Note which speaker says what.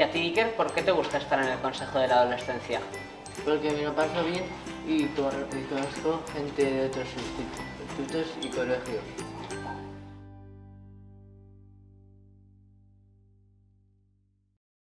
Speaker 1: ¿Y a ti, Iker, por qué te gusta estar en el Consejo de la Adolescencia?
Speaker 2: Porque me lo paso bien y, conozco gente de otros institutos y colegios.